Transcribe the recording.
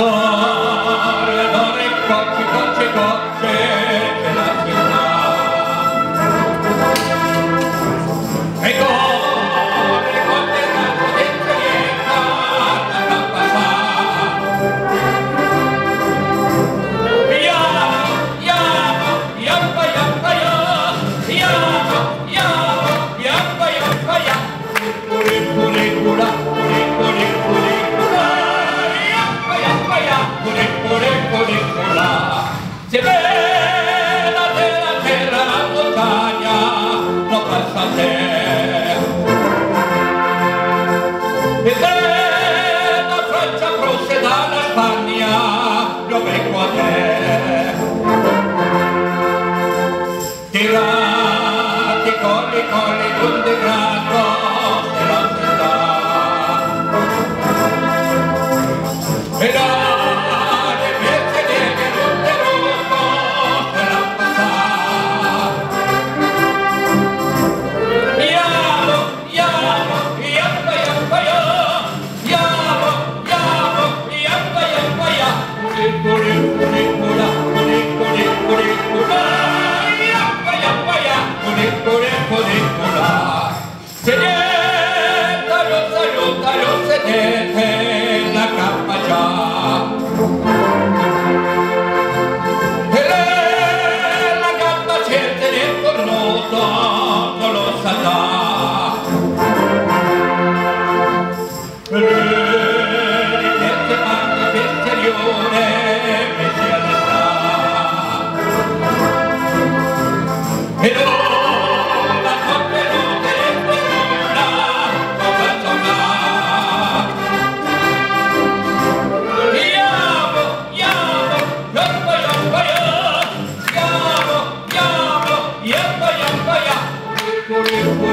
Adore, te. Tirati Amen. you.